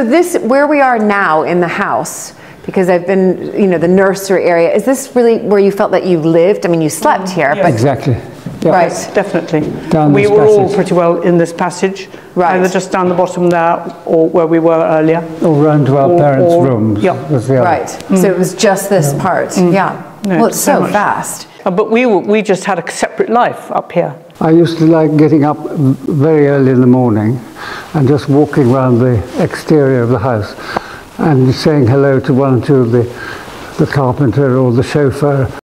So this, where we are now in the house, because I've been, you know, the nursery area, is this really where you felt that you lived? I mean, you slept mm, here, but, Exactly. Yeah. right, Definitely. Down we this were all pretty well in this passage, Right. either just down the bottom there or where we were earlier. Or round to our Or- parents' or- rooms. yeah. was the other. right. So mm. it was just this part, mm. yeah. No, Well, it's so so much. fast. Uh, But we, were, we just had a separate life up here. I used to like getting up very early in the morning and just walking around the exterior of the house and saying hello to one or two of the, the carpenter or the chauffeur